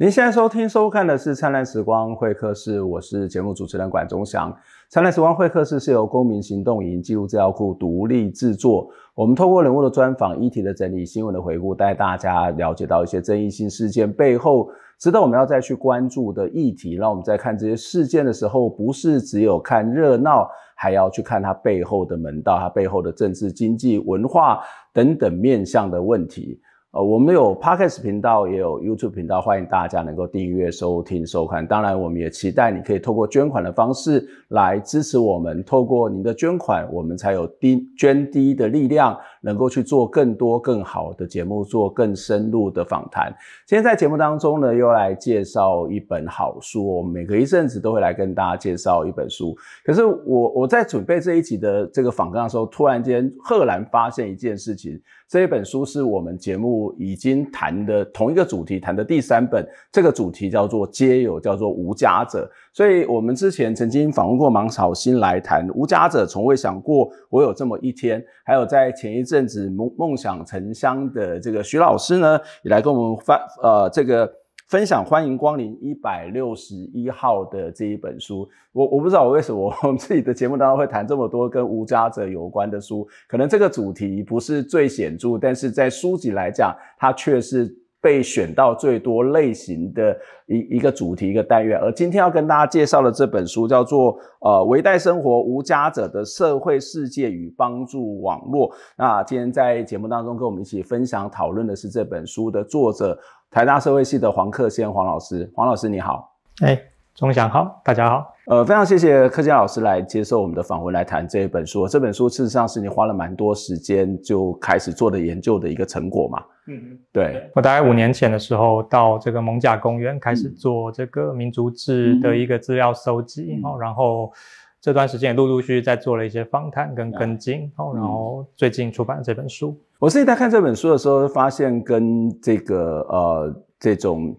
您现在收听、收看的是《灿烂时光会客室》，我是节目主持人管中祥。《灿烂时光会客室》是由公民行动营记录资料库独立制作。我们透过人物的专访、议题的整理、新闻的回顾，带大家了解到一些争议性事件背后值得我们要再去关注的议题。让我们在看这些事件的时候，不是只有看热闹，还要去看它背后的门道、它背后的政治、经济、文化等等面向的问题。呃，我们有 Podcast 频道，也有 YouTube 频道，欢迎大家能够订阅、收听、收看。当然，我们也期待你可以透过捐款的方式来支持我们。透过您的捐款，我们才有滴捐滴的力量，能够去做更多、更好的节目，做更深入的访谈。今天在节目当中呢，又来介绍一本好书。我们每隔一阵子都会来跟大家介绍一本书。可是我我在准备这一集的这个访谈的时候，突然间赫然发现一件事情。这一本书是我们节目已经谈的同一个主题谈的第三本，这个主题叫做“皆有”，叫做“无家者”。所以，我们之前曾经访问过芒草心来谈“无家者”，从未想过我有这么一天。还有在前一阵子梦梦想成乡的这个徐老师呢，也来跟我们发呃这个。分享欢迎光临一百六十一号的这一本书，我我不知道我为什么我们自己的节目当中会谈这么多跟无家者有关的书，可能这个主题不是最显著，但是在书籍来讲，它却是被选到最多类型的一一个主题一个单元。而今天要跟大家介绍的这本书叫做呃维代生活无家者的社会世界与帮助网络。那今天在节目当中跟我们一起分享讨论的是这本书的作者。台大社会系的黄克先黄老师，黄老师你好，哎，钟祥好，大家好，呃，非常谢谢柯佳老师来接受我们的访问，来谈这一本书。这本书事实上是你花了蛮多时间就开始做的研究的一个成果嘛？嗯，对。我大概五年前的时候到这个蒙贾公园开始做这个民族志的一个资料收集，哦，然后这段时间也陆陆续续在做了一些访谈跟跟进，哦，然后最近出版了这本书。我自己在看这本书的时候，发现跟这个呃这种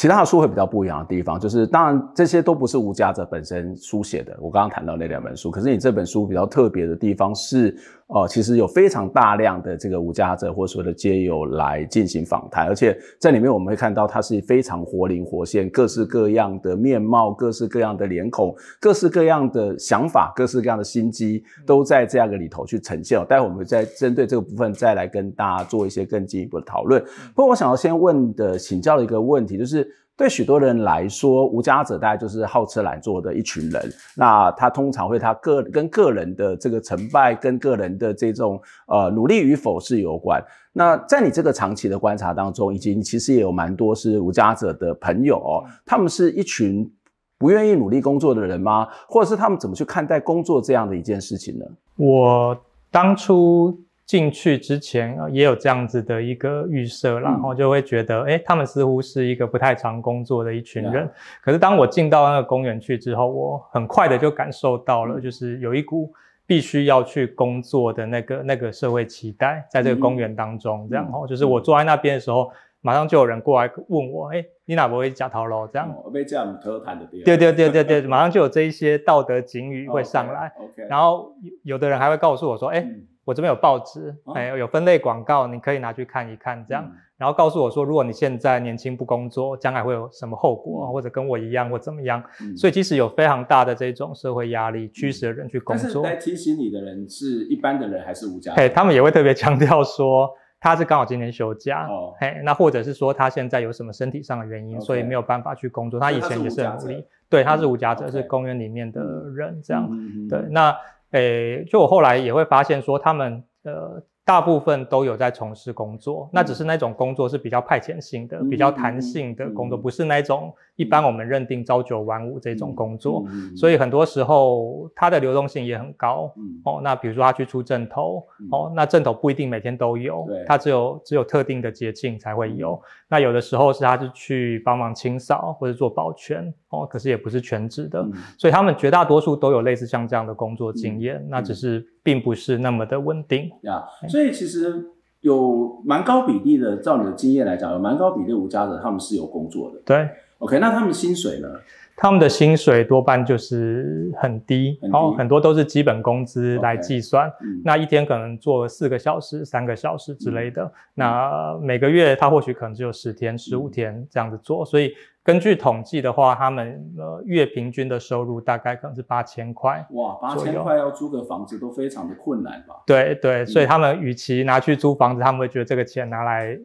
其他的书会比较不一样的地方，就是当然这些都不是无家者本身书写的。我刚刚谈到那两本书，可是你这本书比较特别的地方是。哦，其实有非常大量的这个无家者或所谓的街友来进行访谈，而且在里面我们会看到它是非常活灵活现，各式各样的面貌，各式各样的脸孔，各式各样的想法，各式各样的心机都在这样个里头去呈现。待会我们再针对这个部分再来跟大家做一些更进一步的讨论。不过我想要先问的请教的一个问题就是。对许多人来说，无家者大概就是好吃懒做的一群人。那他通常会他个跟个人的这个成败，跟个人的这种呃努力与否是有关。那在你这个长期的观察当中，以及其实也有蛮多是无家者的朋友哦，他们是一群不愿意努力工作的人吗？或者是他们怎么去看待工作这样的一件事情呢？我当初。进去之前啊，也有这样子的一个预设，然后就会觉得，哎，他们似乎是一个不太常工作的一群人。可是当我进到那个公园去之后，我很快的就感受到了，就是有一股必须要去工作的那个那个社会期待，在这个公园当中，这样哦，就是我坐在那边的时候，马上就有人过来问我，哎，你哪不会假头喽？这样，被这样偷谈的对对对对对，马上就有这一些道德警语会上来。然后有的人还会告诉我说，哎。我这边有报纸，哎，有分类广告，你可以拿去看一看，这样，然后告诉我说，如果你现在年轻不工作，将来会有什么后果，或者跟我一样或怎么样。所以，即使有非常大的这种社会压力驱使人去工作，来提醒你的人是一般的人还是无家？嘿，他们也会特别强调说，他是刚好今年休假，嘿，那或者是说他现在有什么身体上的原因，所以没有办法去工作。他以前也是很努力，对，他是无家者，是公园里面的人，这样，对，那。诶，就我后来也会发现说，他们呃。大部分都有在从事工作，那只是那种工作是比较派遣性的、比较弹性的工作，不是那种一般我们认定朝九晚五这种工作。所以很多时候它的流动性也很高。哦，那比如说他去出正头，哦，那正头不一定每天都有，他只有只有特定的节庆才会有。那有的时候是他是去帮忙清扫或者做保全，哦，可是也不是全职的。所以他们绝大多数都有类似像这样的工作经验，那只是。并不是那么的稳定呀，所以其实有蛮高比例的，照你的经验来讲，有蛮高比例无家者他们是有工作的。对，OK，那他们薪水呢？他们的薪水多半就是很低，然后很多都是基本工资来计算。那一天可能做四个小时、三个小时之类的。那每个月他或许可能只有十天、十五天这样子做。所以根据统计的话，他们呃月平均的收入大概可能是八千块。哇，八千块要租个房子都非常的困难吧？对对，所以他们与其拿去租房子，他们会觉得这个钱拿来。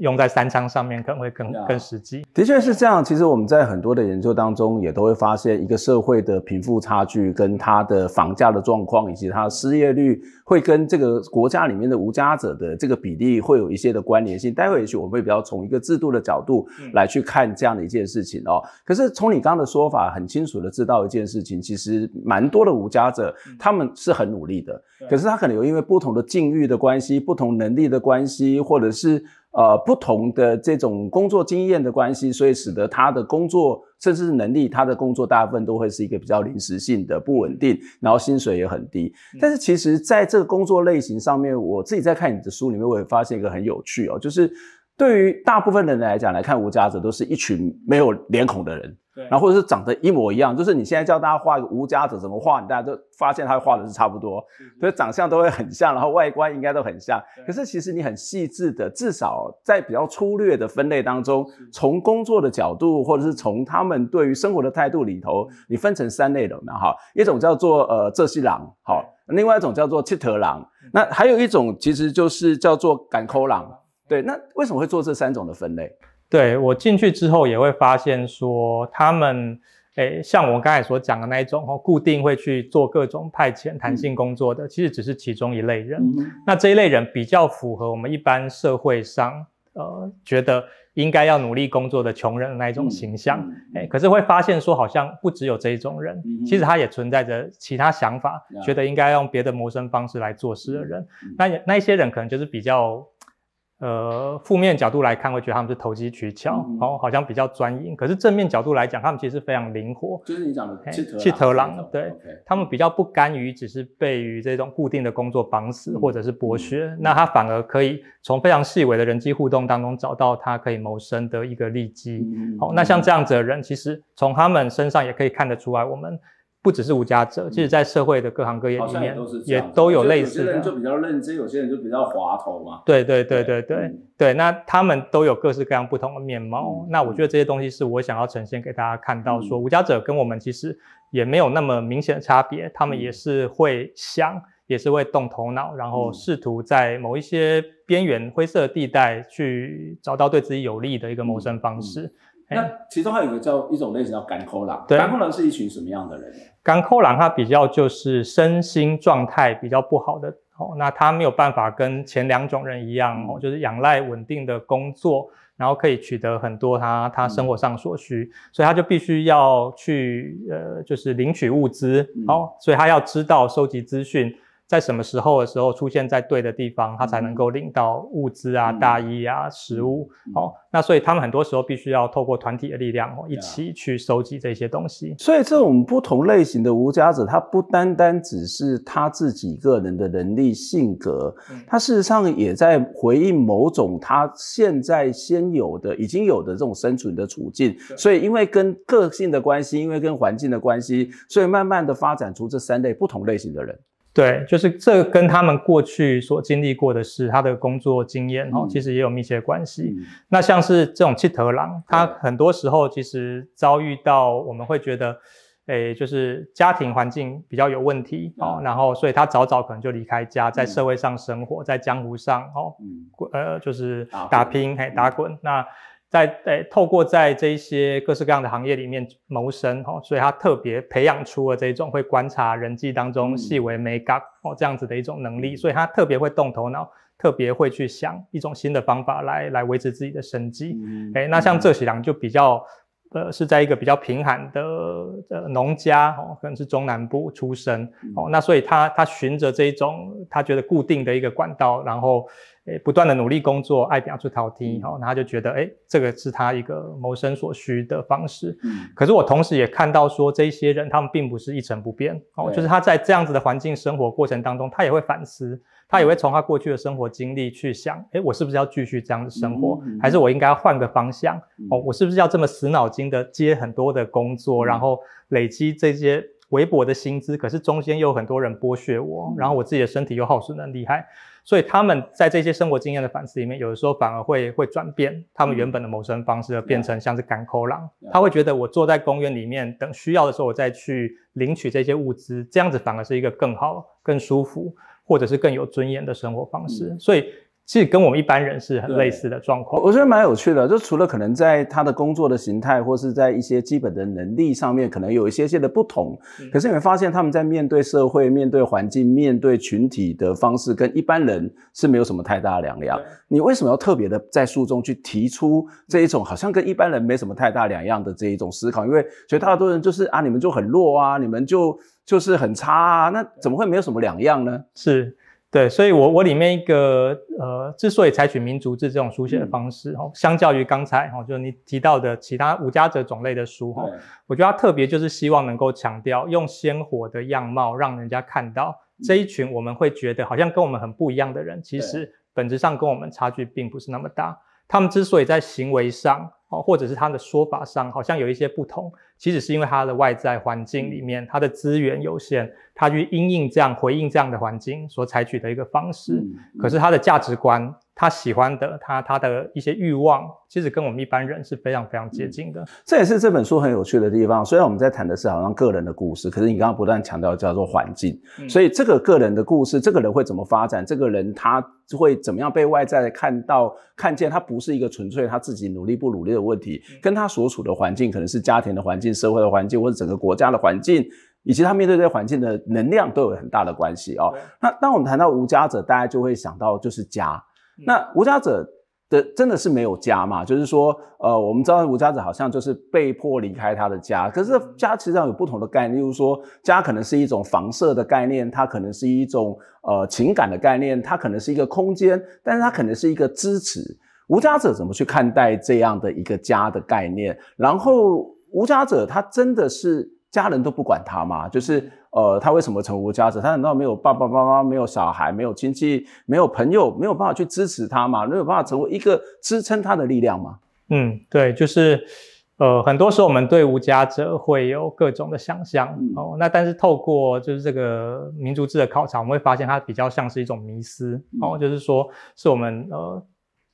用在三仓上面可能会更更实际。的确是这样。其实我们在很多的研究当中也都会发现，一个社会的贫富差距跟它的房价的状况，以及它的失业率，会跟这个国家里面的无家者的这个比例会有一些的关联性。待会也许我们会比较从一个制度的角度来去看这样的一件事情哦。可是从你刚刚的说法，很清楚的知道一件事情，其实蛮多的无家者他们是很努力的，可是他可能有因为不同的境遇的关系、不同能力的关系，或者是。呃，不同的这种工作经验的关系，所以使得他的工作甚至是能力，他的工作大部分都会是一个比较临时性的、不稳定，然后薪水也很低。但是其实在这个工作类型上面，我自己在看你的书里面，我也发现一个很有趣哦，就是对于大部分的人来讲来看，无家者都是一群没有脸孔的人。然后或者是长得一模一样，就是你现在叫大家画一个无家者怎么画，大家都发现他画的是差不多，所以长相都会很像，然后外观应该都很像。可是其实你很细致的，至少在比较粗略的分类当中，从工作的角度，或者是从他们对于生活的态度里头，你分成三类人嘛，哈，一种叫做呃浙西狼，好，另外一种叫做七特狼，那还有一种其实就是叫做赶抠狼，对，那为什么会做这三种的分类？对我进去之后也会发现说，他们诶，像我刚才所讲的那一种哦，固定会去做各种派遣、弹性工作的，其实只是其中一类人。那这一类人比较符合我们一般社会上呃，觉得应该要努力工作的穷人的那一种形象。诶，可是会发现说，好像不只有这一种人，其实他也存在着其他想法，觉得应该用别的谋生方式来做事的人。那那一些人可能就是比较。呃，负面角度来看，会觉得他们是投机取巧，哦，好像比较专营。可是正面角度来讲，他们其实非常灵活。就是你讲的气头狼，对，他们比较不甘于只是被于这种固定的工作绑死或者是剥削，那他反而可以从非常细微的人际互动当中找到他可以谋生的一个利基。好，那像这样子的人，其实从他们身上也可以看得出来，我们。不只是无家者，其实在社会的各行各业里面，也都有类似的。有些人就比较认真，有些人就比较滑头嘛。对对对对对对，那他们都有各式各样不同的面貌。那我觉得这些东西是我想要呈现给大家看到，说无家者跟我们其实也没有那么明显的差别，他们也是会想，也是会动头脑，然后试图在某一些边缘灰色地带去找到对自己有利的一个谋生方式。那其中还有一个叫一种类型叫干扣狼，干扣狼是一群什么样的人？干扣狼他比较就是身心状态比较不好的哦，那他没有办法跟前两种人一样哦，就是仰赖稳定的工作，然后可以取得很多他他生活上所需，所以他就必须要去呃，就是领取物资哦，所以他要知道收集资讯。在什么时候的时候出现在对的地方，他才能够领到物资啊、大衣啊、食物。哦，那所以他们很多时候必须要透过团体的力量哦，一起去收集这些东西。所以这种不同类型的无家者，他不单单只是他自己个人的能力、性格，他事实上也在回应某种他现在先有的、已经有的这种生存的处境。所以因为跟个性的关系，因为跟环境的关系，所以慢慢的发展出这三类不同类型的人。对，就是这跟他们过去所经历过的事，他的工作经验哦，其实也有密切关系。那像是这种气头狼，他很多时候其实遭遇到我们会觉得，诶，就是家庭环境比较有问题哦，然后所以他早早可能就离开家，在社会上生活，在江湖上哦，呃，就是打拼嘿打滚。那。在诶，透过在这一些各式各样的行业里面谋生哦，所以他特别培养出了这种会观察人际当中细微美感哦这样子的一种能力，所以他特别会动头脑，特别会去想一种新的方法来来维持自己的生计。诶，那像这喜郎就比较呃是在一个比较贫寒的呃农家哦，可能是中南部出生哦，那所以他他循着这一种他觉得固定的一个管道，然后。诶不断的努力工作，爱表出头梯，哦，那他就觉得，诶这个是他一个谋生所需的方式。嗯，可是我同时也看到说，这些人他们并不是一成不变，哦，就是他在这样子的环境生活过程当中，他也会反思，他也会从他过去的生活经历去想，诶我是不是要继续这样的生活，还是我应该要换个方向？哦，我是不是要这么死脑筋的接很多的工作，然后累积这些？微薄的薪资，可是中间又有很多人剥削我，然后我自己的身体又耗损的厉害，所以他们在这些生活经验的反思里面，有的时候反而会会转变他们原本的谋生方式，变成像是赶口狼。他会觉得我坐在公园里面等需要的时候，我再去领取这些物资，这样子反而是一个更好、更舒服，或者是更有尊严的生活方式。所以。其实跟我们一般人是很类似的状况，我觉得蛮有趣的。就除了可能在他的工作的形态，或是在一些基本的能力上面，可能有一些些的不同。可是你会发现，他们在面对社会、面对环境、面对群体的方式，跟一般人是没有什么太大两样。你为什么要特别的在书中去提出这一种好像跟一般人没什么太大两样的这一种思考？因为绝大多数人就是啊，你们就很弱啊，你们就就是很差啊，那怎么会没有什么两样呢？是。对，所以，我我里面一个呃，之所以采取民族志这种书写的方式，哦，相较于刚才哦，就是你提到的其他无家者种类的书，哈，我觉得它特别就是希望能够强调用鲜活的样貌，让人家看到这一群我们会觉得好像跟我们很不一样的人，其实本质上跟我们差距并不是那么大。他们之所以在行为上，哦，或者是他的说法上，好像有一些不同，其实是因为他的外在环境里面，他的资源有限。他去因应这样回应这样的环境所采取的一个方式，可是他的价值观。他喜欢的，他他的一些欲望，其实跟我们一般人是非常非常接近的。这也是这本书很有趣的地方。虽然我们在谈的是好像个人的故事，可是你刚刚不断强调叫做环境，所以这个个人的故事，这个人会怎么发展？这个人他会怎么样被外在看到、看见？他不是一个纯粹他自己努力不努力的问题，跟他所处的环境，可能是家庭的环境、社会的环境，或者整个国家的环境，以及他面对这些环境的能量，都有很大的关系哦。那当我们谈到无家者，大家就会想到就是家。那无家者的真的是没有家嘛？就是说，呃，我们知道无家者好像就是被迫离开他的家，可是家实际上有不同的概念，例如说，家可能是一种房舍的概念，它可能是一种呃情感的概念，它可能是一个空间，但是它可能是一个支持。无家者怎么去看待这样的一个家的概念？然后，无家者他真的是家人都不管他吗？就是。呃，他为什么成无家者？他难道没有爸爸妈妈、没有小孩、没有亲戚、没有朋友，没有办法去支持他吗？没有办法成为一个支撑他的力量吗？嗯，对，就是，呃，很多时候我们对无家者会有各种的想象哦。那但是透过就是这个民族志的考察，我们会发现它比较像是一种迷思哦，就是说是我们呃。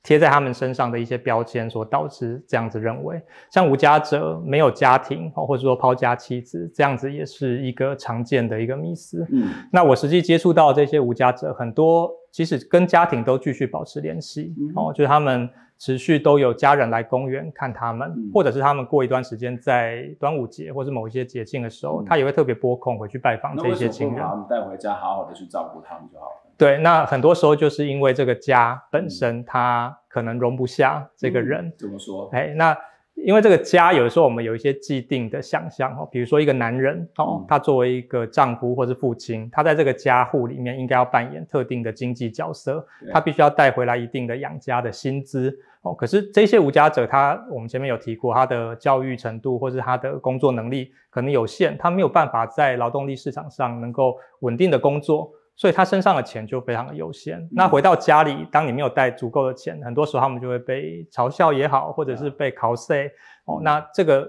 贴在他们身上的一些标签，所导致这样子认为，像无家者没有家庭，或者说抛家弃子，这样子也是一个常见的一个迷思。嗯，那我实际接触到这些无家者，很多其实跟家庭都继续保持联系，哦，就是他们。持续都有家人来公园看他们，或者是他们过一段时间在端午节或者某一些节庆的时候，他也会特别拨空回去拜访这些亲人。把他们带回家，好好的去照顾他们就好了。对，那很多时候就是因为这个家本身，它可能容不下这个人。怎么说？哎，那。因为这个家，有的时候我们有一些既定的想象哦，比如说一个男人哦，他作为一个丈夫或是父亲，他在这个家户里面应该要扮演特定的经济角色，他必须要带回来一定的养家的薪资哦。可是这些无家者，他我们前面有提过，他的教育程度或是他的工作能力可能有限，他没有办法在劳动力市场上能够稳定的工作。所以他身上的钱就非常的有限。那回到家里，当你没有带足够的钱，很多时候他们就会被嘲笑也好，或者是被 cos 哦。那这个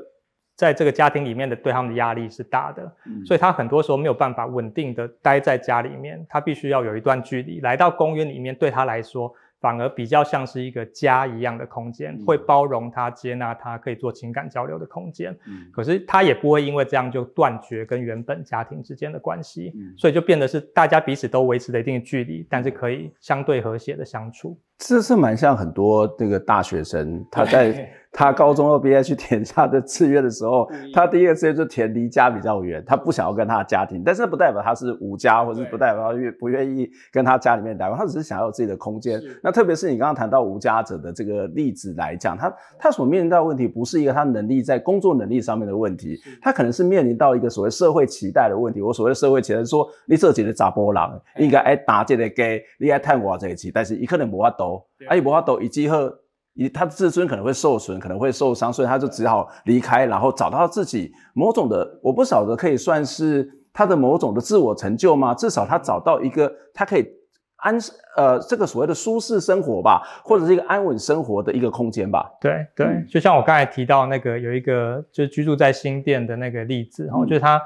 在这个家庭里面的对他们的压力是大的，所以他很多时候没有办法稳定的待在家里面，他必须要有一段距离来到公园里面，对他来说。反而比较像是一个家一样的空间，会包容他、接纳他，可以做情感交流的空间。嗯，可是他也不会因为这样就断绝跟原本家庭之间的关系，所以就变得是大家彼此都维持了一定的距离，但是可以相对和谐的相处。这是蛮像很多那个大学生，他在。他高中要毕业去填他的志愿的时候，他第一个志愿就填离家比较远，他不想要跟他家庭，但是不代表他是无家，或者不代表他愿不愿意跟他家里面来往，他只是想要有自己的空间。那特别是你刚刚谈到无家者的这个例子来讲，他他所面临到问题不是一个他能力在工作能力上面的问题，他可能是面临到一个所谓社会期待的问题。我所谓的社会期待说，你这几个查波浪应该爱打这个给，你爱探我这一期，但是一可能无法多，而且无法多，以及后。以他的自尊可能会受损，可能会受伤，所以他就只好离开，然后找到自己某种的，我不晓得可以算是他的某种的自我成就吗？至少他找到一个他可以安呃这个所谓的舒适生活吧，或者是一个安稳生活的一个空间吧。对对，就像我刚才提到那个有一个就是居住在新店的那个例子，然后就是他。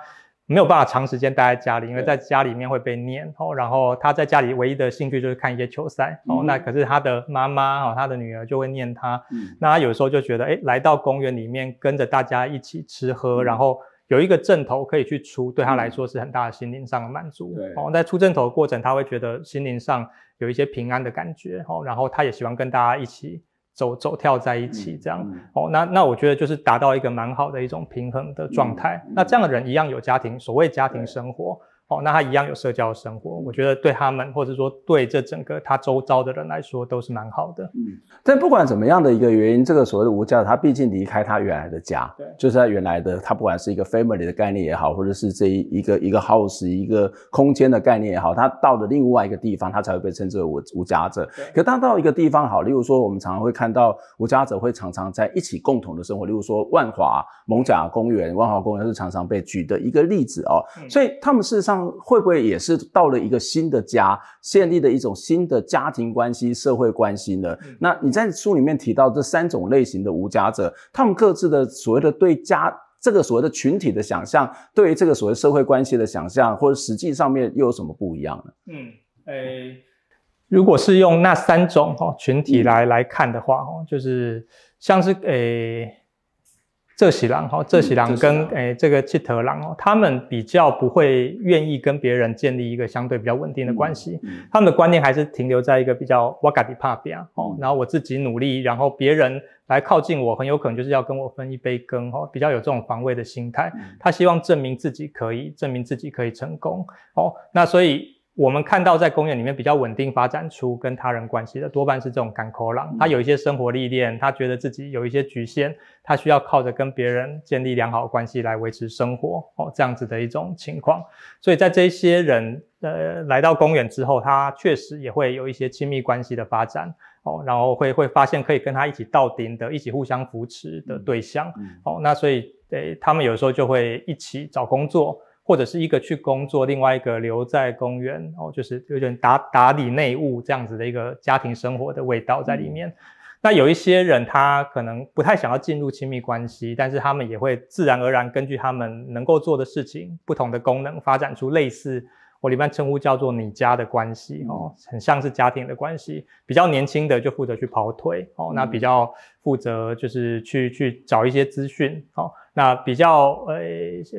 没有办法长时间待在家里，因为在家里面会被念哦。然后他在家里唯一的兴趣就是看一些球赛哦。那可是他的妈妈哦，他的女儿就会念他。那他有时候就觉得，哎，来到公园里面跟着大家一起吃喝，然后有一个阵头可以去出，对他来说是很大的心灵上的满足。哦，在出阵头的过程，他会觉得心灵上有一些平安的感觉哦。然后他也喜欢跟大家一起。走走跳在一起，这样哦，那那我觉得就是达到一个蛮好的一种平衡的状态。那这样的人一样有家庭，所谓家庭生活。哦，那他一样有社交生活，我觉得对他们，或者说对这整个他周遭的人来说，都是蛮好的。嗯，但不管怎么样的一个原因，这个所谓的无家者，他毕竟离开他原来的家，对，就是他原来的，他不管是一个 family 的概念也好，或者是这一一个一个 house 一个空间的概念也好，他到了另外一个地方，他才会被称之为无无家者。可他到一个地方好，例如说我们常常会看到无家者会常常在一起共同的生活，例如说万华蒙甲公园，万华公园是常常被举的一个例子哦。所以他们事实上会不会也？是到了一个新的家，建立的一种新的家庭关系、社会关系呢。那你在书里面提到这三种类型的无家者，他们各自的所谓的对家这个所谓的群体的想象，对于这个所谓社会关系的想象，或者实际上面又有什么不一样呢？嗯，诶，如果是用那三种哈群体来来看的话，哦，就是像是诶。这喜狼哈，这喜狼跟诶这个七头狼哦，他们比较不会愿意跟别人建立一个相对比较稳定的关系，他们的观念还是停留在一个比较瓦嘎迪帕比啊哦，然后我自己努力，然后别人来靠近我，很有可能就是要跟我分一杯羹哦，比较有这种防卫的心态，他希望证明自己可以，证明自己可以成功哦，那所以。我们看到在公园里面比较稳定发展出跟他人关系的，多半是这种干口狼。他有一些生活历练，他觉得自己有一些局限，他需要靠着跟别人建立良好关系来维持生活哦，这样子的一种情况。所以在这些人呃来到公园之后，他确实也会有一些亲密关系的发展哦，然后会会发现可以跟他一起到顶的、一起互相扶持的对象哦。那所以对他们有时候就会一起找工作。或者是一个去工作，另外一个留在公园，哦，就是有点打打理内务这样子的一个家庭生活的味道在里面。那有一些人他可能不太想要进入亲密关系，但是他们也会自然而然根据他们能够做的事情、不同的功能，发展出类似我一般称呼叫做你家的关系，哦，很像是家庭的关系。比较年轻的就负责去跑腿，哦，那比较负责就是去去找一些资讯，哦。那比较呃呃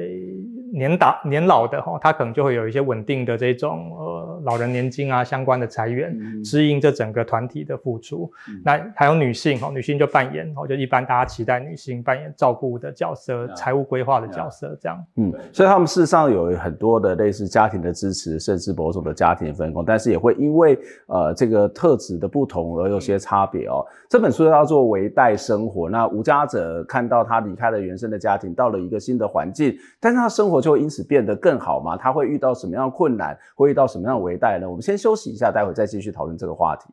年大年老的哈，他可能就会有一些稳定的这种呃老人年金啊相关的财源，支应这整个团体的付出。那还有女性哈，女性就扮演哦，就一般大家期待女性扮演照顾的角色、财务规划的角色这样。嗯，所以他们事实上有很多的类似家庭的支持，甚至某种的家庭分工，但是也会因为呃这个特质的不同而有些差别哦。这本书叫做《为代生活》，那无家者看到他离开了原生的家。家庭到了一个新的环境，但是他生活就会因此变得更好吗？他会遇到什么样的困难？会遇到什么样的危殆呢？我们先休息一下，待会再继续讨论这个话题。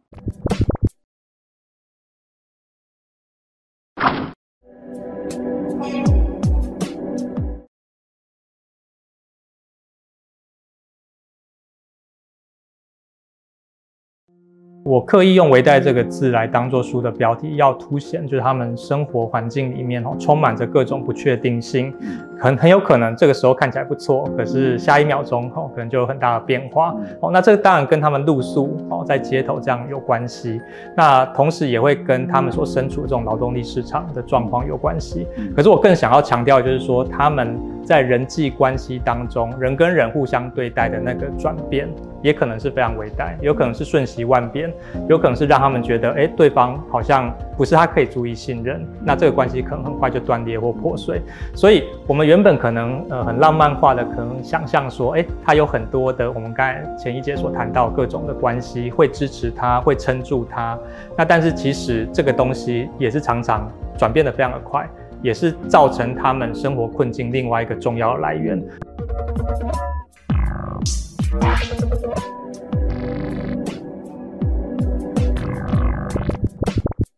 我刻意用“围带”这个字来当做书的标题，要凸显就是他们生活环境里面哦，充满着各种不确定性，很很有可能这个时候看起来不错，可是下一秒钟哦，可能就有很大的变化哦。那这当然跟他们露宿哦，在街头这样有关系，那同时也会跟他们所身处这种劳动力市场的状况有关系。可是我更想要强调就是说他们。在人际关系当中，人跟人互相对待的那个转变，也可能是非常伟大，有可能是瞬息万变，有可能是让他们觉得，哎，对方好像不是他可以足以信任，那这个关系可能很快就断裂或破碎。所以，我们原本可能呃很浪漫化的，可能想象说，哎，他有很多的我们刚才前一节所谈到各种的关系，会支持他，会撑住他。那但是其实这个东西也是常常转变的非常的快。也是造成他们生活困境另外一个重要来源。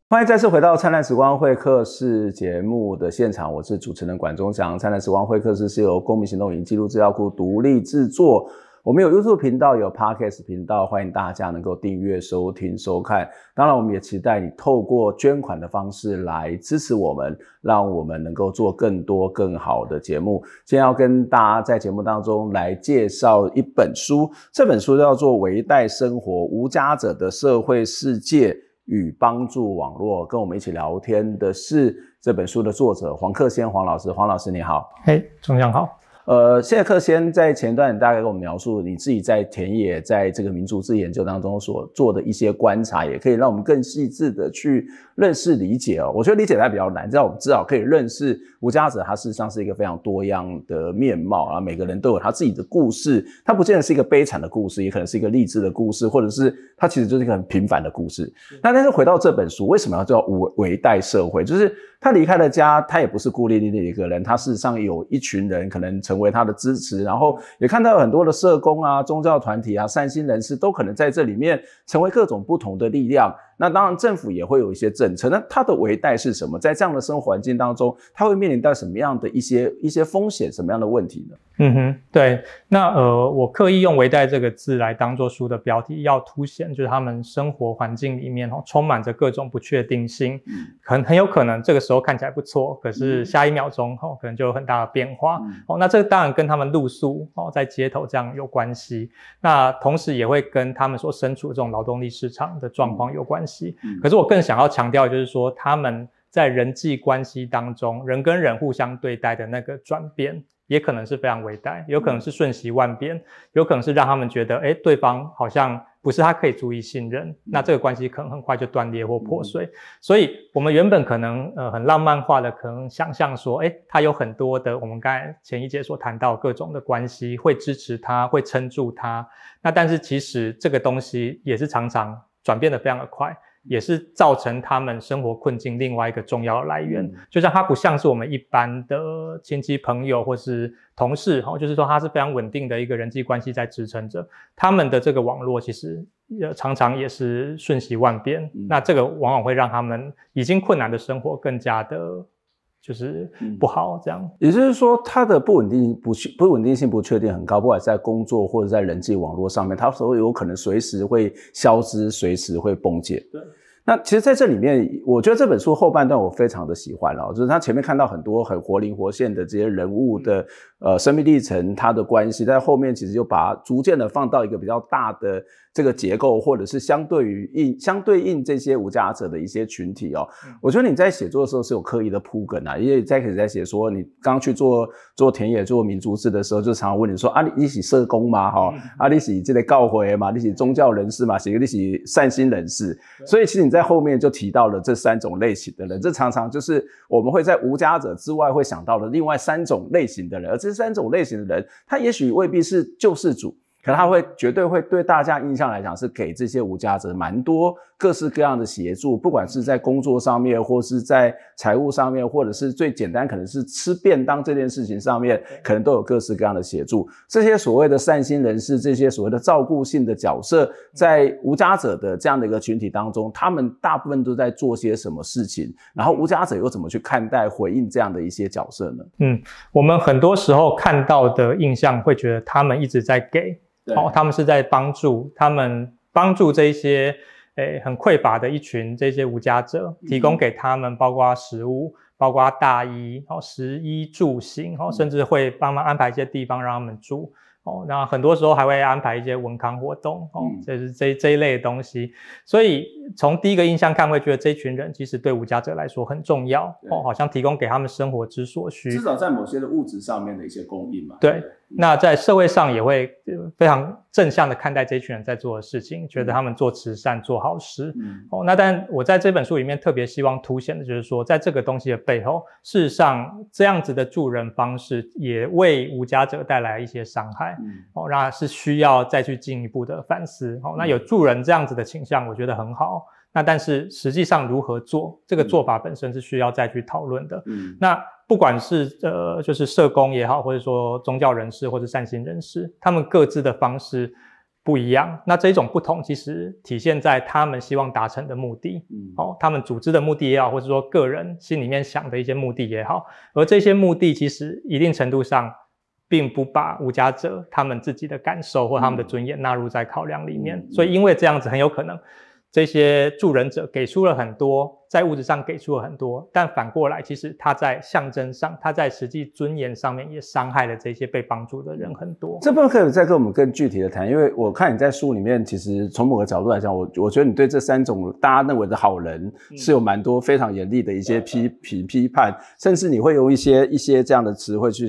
欢迎再次回到《灿烂时光会客室》节目的现场，我是主持人管中祥。《灿烂时光会客室》是由公民行动影记录资料库独立制作。我们有 YouTube 频道，有 Podcast 频道，欢迎大家能够订阅、收听、收看。当然，我们也期待你透过捐款的方式来支持我们，让我们能够做更多、更好的节目。今天要跟大家在节目当中来介绍一本书，这本书叫做《维代生活：无家者的社会世界与帮助网络》。跟我们一起聊天的是这本书的作者黄克先黄老师。黄老师，你好。嘿，中祥好。呃，谢克先在前段你大概跟我们描述你自己在田野在这个民族志研究当中所做的一些观察，也可以让我们更细致的去认识理解哦。我觉得理解它比较难，但我们至少可以认识无家者，他事实上是一个非常多样的面貌啊。每个人都有他自己的故事，他不见得是一个悲惨的故事，也可能是一个励志的故事，或者是他其实就是一个很平凡的故事。那但是回到这本书，为什么要叫维维代社会？就是他离开了家，他也不是孤零零的一个人，他事实上有一群人可能成。为他的支持，然后也看到很多的社工啊、宗教团体啊、善心人士都可能在这里面成为各种不同的力量。那当然，政府也会有一些政策。那他的维代是什么？在这样的生活环境当中，他会面临到什么样的一些一些风险、什么样的问题呢？嗯哼，对。那呃，我刻意用“围带”这个字来当做书的标题，要凸显就是他们生活环境里面哦，充满着各种不确定性。嗯，很很有可能这个时候看起来不错，可是下一秒钟哦，可能就有很大的变化。哦，那这当然跟他们露宿哦，在街头这样有关系。那同时也会跟他们所身处这种劳动力市场的状况有关。系，可是我更想要强调，就是说他们在人际关系当中，人跟人互相对待的那个转变，也可能是非常伟大，有可能是瞬息万变，有可能是让他们觉得，哎，对方好像不是他可以足以信任，那这个关系可能很快就断裂或破碎。所以，我们原本可能呃很浪漫化的，可能想象说，哎，他有很多的我们刚才前一节所谈到各种的关系，会支持他，会撑住他。那但是其实这个东西也是常常。转变的非常的快，也是造成他们生活困境另外一个重要来源。就像他不像是我们一般的亲戚朋友或是同事，哈，就是说他是非常稳定的一个人际关系在支撑着他们的这个网络，其实常常也是瞬息万变。那这个往往会让他们已经困难的生活更加的。就是不好，这样，也就是说，它的不稳定、不确、不稳定性、不确定很高，不管在工作或者在人际网络上面，它所有可能随时会消失，随时会崩解。对。那其实，在这里面，我觉得这本书后半段我非常的喜欢哦，就是他前面看到很多很活灵活现的这些人物的呃生命历程，它的关系，在后面其实就把逐渐的放到一个比较大的。这个结构，或者是相对于应相对应这些无家者的一些群体哦，我觉得你在写作的时候是有刻意的铺梗啊，因为在开始在写说你刚去做做田野做民族志的时候，就常常问你说啊，你你是社工吗？哈，啊，你是这类告回嘛，你是宗教人士嘛，写个你是善心人士，所以其实你在后面就提到了这三种类型的人，这常常就是我们会在无家者之外会想到的另外三种类型的人，而这这三种类型的人，他也许未必是救世主。可他会绝对会对大家印象来讲是给这些无家者蛮多各式各样的协助，不管是在工作上面，或是在财务上面，或者是最简单可能是吃便当这件事情上面，可能都有各式各样的协助。这些所谓的善心人士，这些所谓的照顾性的角色，在无家者的这样的一个群体当中，他们大部分都在做些什么事情？然后无家者又怎么去看待回应这样的一些角色呢？嗯，我们很多时候看到的印象会觉得他们一直在给。好，他们是在帮助他们帮助这些诶很匮乏的一群这些无家者，提供给他们包括食物、包括大衣、哦食衣住行，哦甚至会帮忙安排一些地方让他们住。哦，那很多时候还会安排一些文康活动哦，这是这这一类的东西。所以从第一个印象看，会觉得这群人其实对无家者来说很重要哦，好像提供给他们生活之所需，至少在某些的物质上面的一些供应嘛。对，那在社会上也会非常正向的看待这群人在做的事情，觉得他们做慈善做好事。哦，那但我在这本书里面特别希望凸显的就是说，在这个东西的背后，事实上这样子的助人方式也为无家者带来一些伤害。哦，那是需要再去进一步的反思。哦，那有助人这样子的倾向，我觉得很好。那但是实际上如何做，这个做法本身是需要再去讨论的。嗯，那不管是呃，就是社工也好，或者说宗教人士或者善心人士，他们各自的方式不一样。那这种不同，其实体现在他们希望达成的目的。嗯，哦，他们组织的目的也好，或者说个人心里面想的一些目的也好，而这些目的其实一定程度上。并不把无家者他们自己的感受或他们的尊严纳入在考量里面，所以因为这样子很有可能。这些助人者给出了很多，在物质上给出了很多，但反过来，其实他在象征上，他在实际尊严上面也伤害了这些被帮助的人很多。这部分可以再跟我们更具体的谈，因为我看你在书里面，其实从某个角度来讲，我我觉得你对这三种大家认为的好人是有蛮多非常严厉的一些批评批判，甚至你会用一些一些这样的词汇去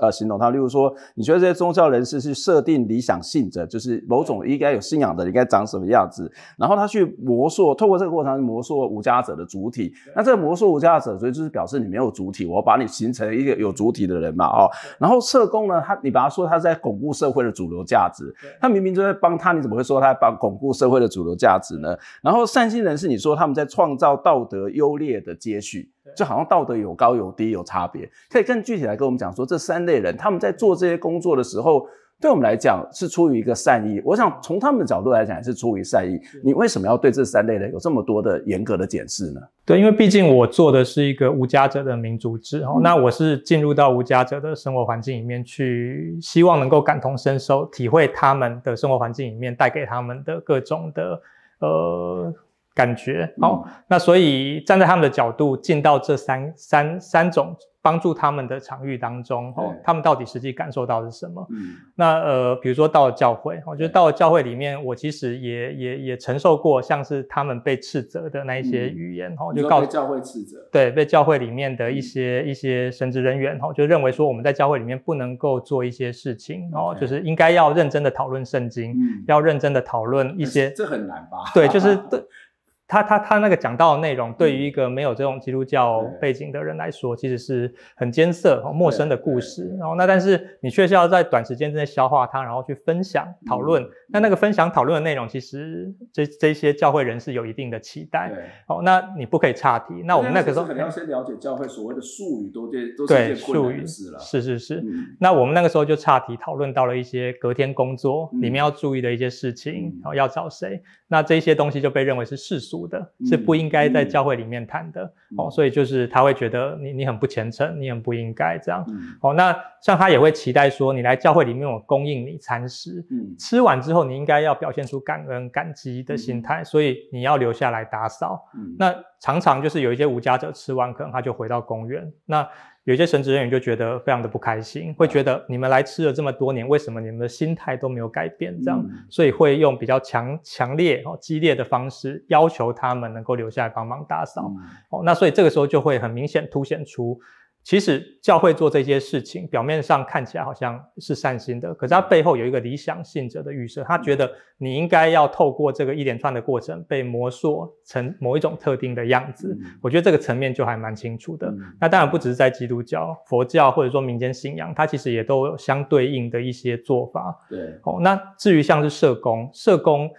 呃形容他，例如说，你觉得这些宗教人士是设定理想信者，就是某种应该有信仰的应该长什么样子，然后他去。魔术透过这个过程魔术无家者的主体，那这个魔术无价者，所以就是表示你没有主体，我把你形成一个有主体的人嘛，哦，然后社工呢，他你把他说他在巩固社会的主流价值，他明明就在帮他，你怎么会说他在帮巩固社会的主流价值呢？然后善心人士，你说他们在创造道德优劣的接续，就好像道德有高有低有差别，可以更具体来跟我们讲说，这三类人他们在做这些工作的时候。对我们来讲是出于一个善意，我想从他们的角度来讲也是出于善意。你为什么要对这三类人有这么多的严格的检视呢？对，因为毕竟我做的是一个无家者的民族志哦，那我是进入到无家者的生活环境里面去，希望能够感同身受，体会他们的生活环境里面带给他们的各种的呃感觉。好，那所以站在他们的角度进到这三三三种。帮助他们的场域当中，哦，他们到底实际感受到是什么？嗯，那呃，比如说到了教会，我觉得到了教会里面，我其实也也也承受过像是他们被斥责的那一些语言，哦，就告教会斥责，对，被教会里面的一些一些神职人员，哦，就认为说我们在教会里面不能够做一些事情，哦，就是应该要认真的讨论圣经，要认真的讨论一些，这很难吧？对，就是对。他他他那个讲到的内容，对于一个没有这种基督教背景的人来说，其实是很艰涩、陌生的故事。然后那但是你却是要在短时间之内消化它，然后去分享讨论。那那个分享讨论的内容，其实这这些教会人士有一定的期待。哦，那你不可以岔题。那我们那个时候可能要先了解教会所谓的术语，都这都是术语了。是是是。那我们那个时候就岔题讨论到了一些隔天工作里面要注意的一些事情，然后要找谁。那这些东西就被认为是世俗的，是不应该在教会里面谈的哦，所以就是他会觉得你你很不虔诚，你很不应该这样哦。那像他也会期待说，你来教会里面我供应你餐食，吃完之后你应该要表现出感恩感激的心态，所以你要留下来打扫。那常常就是有一些无家者吃完可能他就回到公园那。有些神职人员就觉得非常的不开心，会觉得你们来吃了这么多年，为什么你们的心态都没有改变？这样，所以会用比较强、强烈、哦激烈的方式要求他们能够留下来帮忙打扫。哦，那所以这个时候就会很明显凸显出。其实教会做这些事情，表面上看起来好像是善心的，可是它背后有一个理想信者的预设，他觉得你应该要透过这个一连串的过程，被磨塑成某一种特定的样子。我觉得这个层面就还蛮清楚的。那当然不只是在基督教、佛教或者说民间信仰，它其实也都有相对应的一些做法。对，哦，那至于像是社工，社工。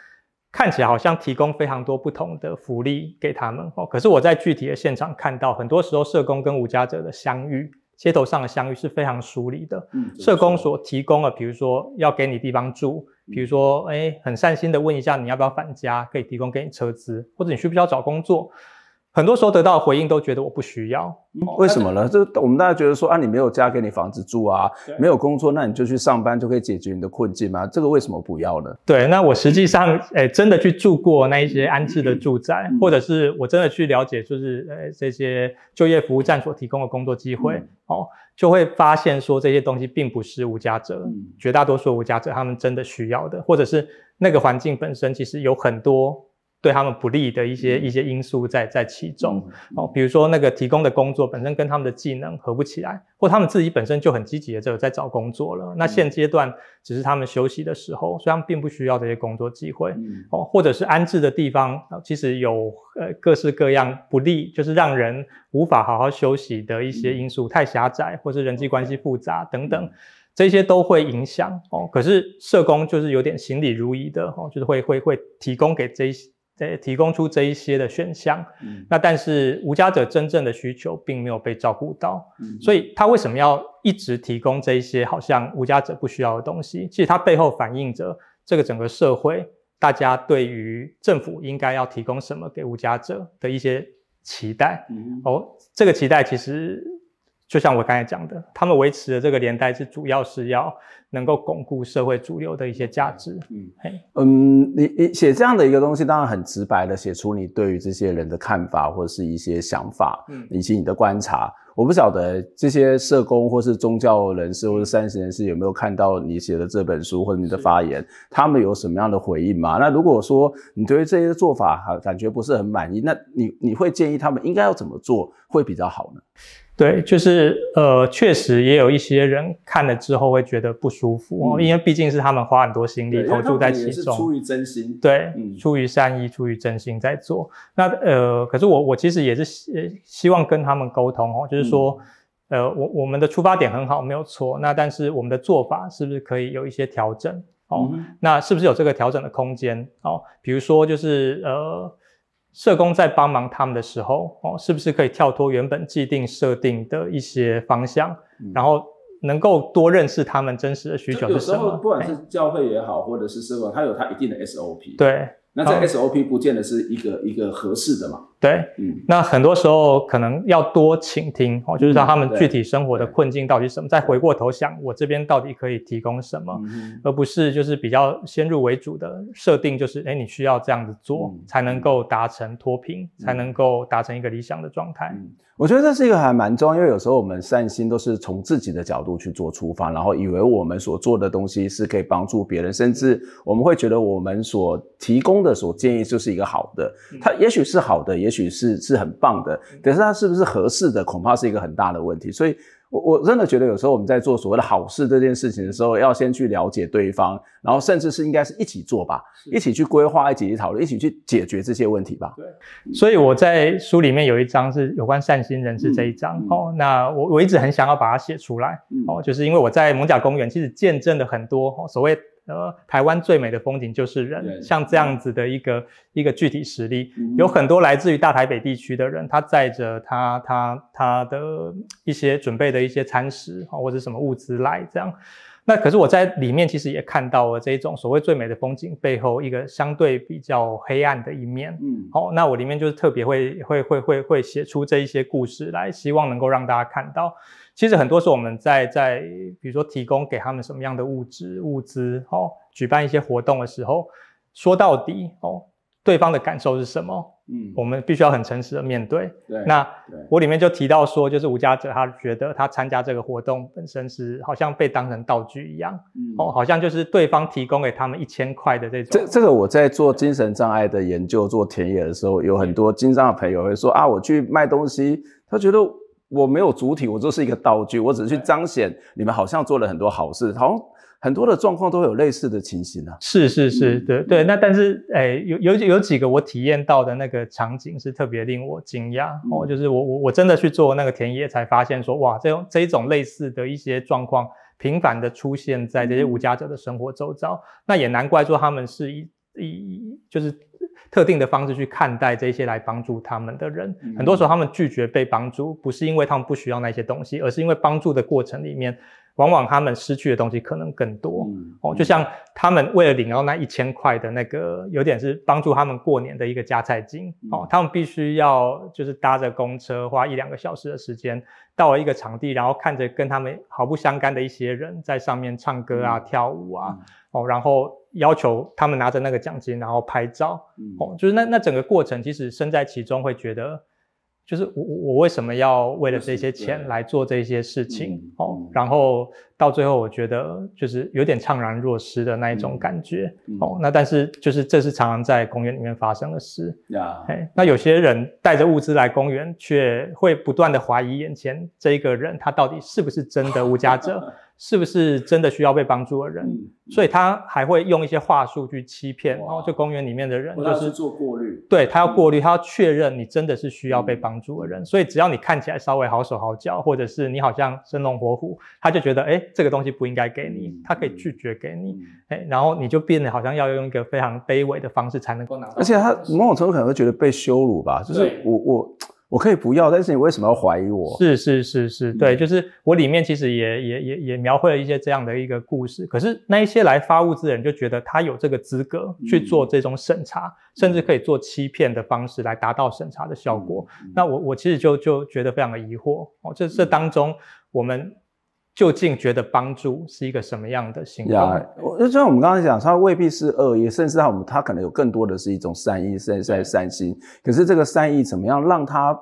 看起来好像提供非常多不同的福利给他们哦，可是我在具体的现场看到，很多时候社工跟无家者的相遇，街头上的相遇是非常疏离的。嗯，社工所提供的，比如说要给你地方住，比如说哎，很善心的问一下你要不要返家，可以提供给你车资，或者你需不需要找工作。很多时候得到回应都觉得我不需要，为什么呢？这我们大家觉得说啊，你没有家给你房子住啊，没有工作，那你就去上班就可以解决你的困境吗？这个为什么不要呢？对，那我实际上诶真的去住过那一些安置的住宅，或者是我真的去了解，就是呃这些就业服务站所提供的工作机会，哦，就会发现说这些东西并不是无家者，绝大多数无家者他们真的需要的，或者是那个环境本身其实有很多。对他们不利的一些一些因素在在其中。哦，比如说那个提供的工作本身跟他们的技能合不起来，或他们自己本身就很积极的在在找工作了。那现阶段只是他们休息的时候，所以他们并不需要这些工作机会。哦，或者是安置的地方其实有呃各式各样不利，就是让人无法好好休息的一些因素，太狭窄，或是人际关系复杂等等，这些都会影响。哦。可是社工就是有点行礼如仪的哦，就是会会会提供给这些。在提供出这一些的选项，那但是无家者真正的需求并没有被照顾到，所以他为什么要一直提供这一些好像无家者不需要的东西？其实它背后反映着这个整个社会大家对于政府应该要提供什么给无家者的一些期待。哦，这个期待其实。就像我刚才讲的，他们维持的这个年代是主要是要能够巩固社会主流的一些价值。嗯，嘿，嗯，你你写这样的一个东西，当然很直白的写出你对于这些人的看法或者是一些想法，嗯，以及你的观察。我不晓得这些社工或是宗教人士或者三十人士有没有看到你写的这本书或者你的发言，他们有什么样的回应吗？那如果说你对于这些做法哈感觉不是很满意，那你你会建议他们应该要怎么做会比较好呢？对，就是呃，确实也有一些人看了之后会觉得不舒服哦，因为毕竟是他们花很多心力投注在其中，出于真心，对，出于善意，出于真心在做。那呃，可是我我其实也是希希望跟他们沟通哦，就是说，呃，我我们的出发点很好，没有错。那但是我们的做法是不是可以有一些调整？哦，那是不是有这个调整的空间？哦，比如说就是呃。社工在帮忙他们的时候，哦，是不是可以跳脱原本既定设定的一些方向，然后能够多认识他们真实的需求是什么？不管是教会也好，或者是社工，他有他一定的 SOP。对。那在 SOP 不见得是一个一个合适的嘛？对，嗯，那很多时候可能要多倾听哦，就是让他们具体生活的困境到底什么，再回过头想我这边到底可以提供什么，而不是就是比较先入为主的设定，就是哎，你需要这样子做才能够达成脱贫，才能够达成一个理想的状态。我觉得这是一个还蛮重要，因为有时候我们善心都是从自己的角度去做出发，然后以为我们所做的东西是可以帮助别人，甚至我们会觉得我们所提供的、所建议就是一个好的。它也许是好的，也许是是很棒的，可是它是不是合适的，恐怕是一个很大的问题。所以。我我真的觉得有时候我们在做所谓的好事这件事情的时候，要先去了解对方，然后甚至是应该是一起做吧，一起去规划，一起去讨论，一起去解决这些问题吧。对，所以我在书里面有一章是有关善心人士这一章哦，那我我一直很想要把它写出来哦，就是因为我在蒙甲公园其实见证了很多所谓。呃，台湾最美的风景就是人，像这样子的一个一个具体实例，有很多来自于大台北地区的人，他载着他他他的一些准备的一些餐食啊，或者什么物资来这样。那可是我在里面其实也看到了这种所谓最美的风景背后一个相对比较黑暗的一面。嗯，好，那我里面就是特别会会会会会写出这一些故事来，希望能够让大家看到。其实很多时候我们在在比如说提供给他们什么样的物质物资哦，举办一些活动的时候，说到底哦，对方的感受是什么？嗯，我们必须要很诚实的面对。对，那我里面就提到说，就是吴家者他觉得他参加这个活动本身是好像被当成道具一样，哦，好像就是对方提供给他们一千块的这种。这这个我在做精神障碍的研究做田野的时候，有很多精障的朋友会说啊，我去卖东西，他觉得。我没有主体，我就是一个道具，我只是去彰显你们好像做了很多好事，好像很多的状况都有类似的情形啊。是是是，对对。那但是，哎，有有有几个我体验到的那个场景是特别令我惊讶哦，就是我我我真的去做那个田野，才发现说，哇，这种这一种类似的一些状况频繁的出现在这些无家者的生活周遭，那也难怪说他们是一一就是。特定的方式去看待这些来帮助他们的人，很多时候他们拒绝被帮助，不是因为他们不需要那些东西，而是因为帮助的过程里面往往他们失去的东西可能更多。哦，就像他们为了领到那一千块的那个，有点是帮助他们过年的一个加菜金。哦，他们必须要就是搭着公车花一两个小时的时间到了一个场地，然后看着跟他们毫不相干的一些人在上面唱歌啊、跳舞啊。哦，然后要求他们拿着那个奖金然后拍照哦，就是那那整个过程，其实身在其中会觉得。就是我我为什么要为了这些钱来做这些事情哦？然后到最后，我觉得就是有点怅然若失的那一种感觉哦。那但是就是这是常常在公园里面发生的事呀。那有些人带着物资来公园，却会不断的怀疑眼前这一个人，他到底是不是真的无家者。是不是真的需要被帮助的人？所以他还会用一些话术去欺骗，然后就公园里面的人，就是做过滤。对他要过滤，他要确认你真的是需要被帮助的人。所以只要你看起来稍微好手好脚，或者是你好像生龙活虎，他就觉得哎，这个东西不应该给你，他可以拒绝给你。哎，然后你就变得好像要用一个非常卑微的方式才能够拿到。而且他某种程度可能会觉得被羞辱吧，就是我我。我可以不要，但是你为什么要怀疑我？是是是是，对，就是我里面其实也也也也描绘了一些这样的一个故事。可是那一些来发物资的人就觉得他有这个资格去做这种审查，甚至可以做欺骗的方式来达到审查的效果。那我我其实就就觉得非常的疑惑哦，这这当中我们。究竟觉得帮助是一个什么样的行动？就像我们刚才讲，他未必是恶意，甚至他我们他可能有更多的是一种善意，甚至在善心。可是这个善意怎么样让他？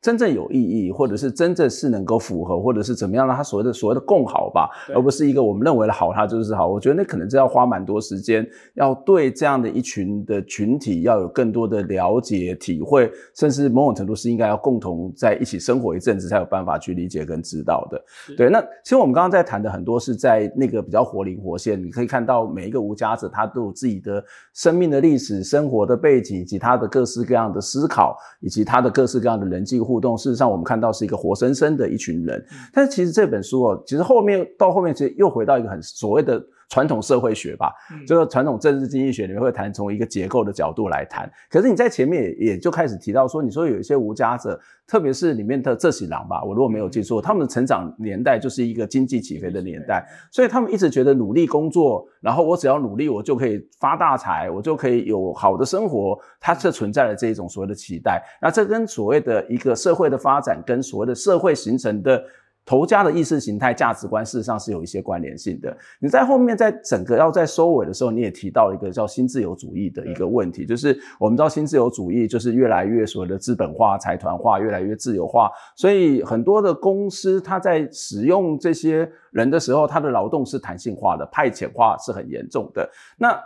真正有意义，或者是真正是能够符合，或者是怎么样让他所谓的所谓的共好吧，而不是一个我们认为的好，他就是好。我觉得那可能真要花蛮多时间，要对这样的一群的群体要有更多的了解、体会，甚至某种程度是应该要共同在一起生活一阵子，才有办法去理解跟知道的。对，那其实我们刚刚在谈的很多是在那个比较活灵活现，你可以看到每一个无家者他都有自己的生命的历史、生活的背景，以及他的各式各样的思考，以及他的各式各样的人际。互动，事实上我们看到是一个活生生的一群人，但是其实这本书哦，其实后面到后面其实又回到一个很所谓的传统社会学吧，就是传统政治经济学里面会谈从一个结构的角度来谈。可是你在前面也也就开始提到说，你说有一些无家者。特别是里面的这几郎吧，我如果没有记错，他们的成长年代就是一个经济起飞的年代，所以他们一直觉得努力工作，然后我只要努力，我就可以发大财，我就可以有好的生活，它是存在了这一种所谓的期待。那这跟所谓的一个社会的发展，跟所谓的社会形成的。头家的意识形态、价值观，事实上是有一些关联性的。你在后面，在整个要在收尾的时候，你也提到一个叫新自由主义的一个问题，就是我们知道新自由主义就是越来越所谓的资本化、财团化，越来越自由化，所以很多的公司它在使用这些人的时候，它的劳动是弹性化的，派遣化是很严重的。那